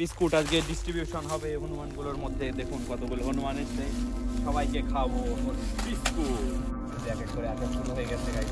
Biscuit আজকে distribution হবে হনুমানগুলোর মধ্যে। দেখুন কতগুলো হনুমান এসছে। সবাইকে খাব বিস্কুট। এক এক করে এক শুরু হয়ে গেছে গাইজ